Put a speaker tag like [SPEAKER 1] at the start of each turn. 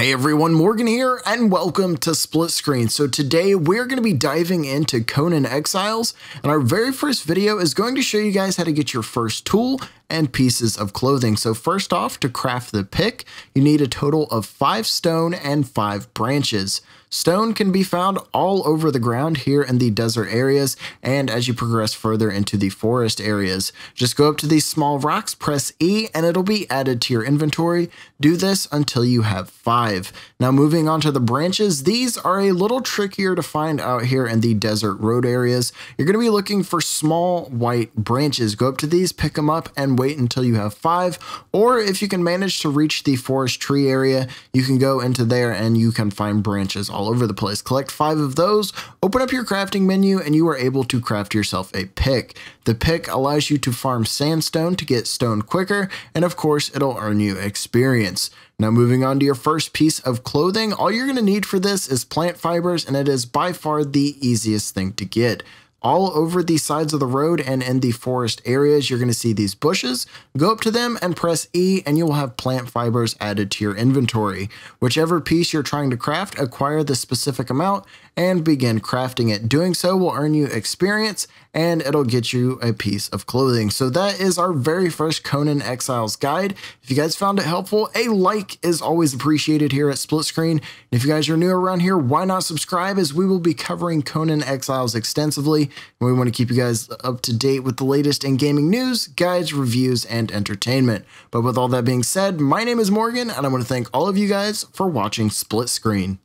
[SPEAKER 1] Hey everyone, Morgan here, and welcome to Split Screen. So today we're going to be diving into Conan Exiles, and our very first video is going to show you guys how to get your first tool and pieces of clothing. So first off, to craft the pick, you need a total of 5 stone and 5 branches. Stone can be found all over the ground here in the desert areas and as you progress further into the forest areas. Just go up to these small rocks, press E, and it'll be added to your inventory. Do this until you have 5. Now moving on to the branches, these are a little trickier to find out here in the desert road areas. You're going to be looking for small white branches. Go up to these, pick them up, and wait until you have 5. Or if you can manage to reach the forest tree area, you can go into there and you can find branches all over the place. Collect five of those, open up your crafting menu, and you are able to craft yourself a pick. The pick allows you to farm sandstone to get stone quicker, and of course, it'll earn you experience. Now, moving on to your first piece of clothing, all you're going to need for this is plant fibers, and it is by far the easiest thing to get all over the sides of the road and in the forest areas, you're going to see these bushes. Go up to them and press E and you will have plant fibers added to your inventory. Whichever piece you're trying to craft, acquire the specific amount and begin crafting it. Doing so will earn you experience and it'll get you a piece of clothing. So that is our very first Conan Exiles guide. If you guys found it helpful, a like is always appreciated here at Split Screen. And if you guys are new around here, why not subscribe as we will be covering Conan Exiles extensively. And we want to keep you guys up to date with the latest in gaming news, guides, reviews, and entertainment. But with all that being said, my name is Morgan and I want to thank all of you guys for watching Split Screen.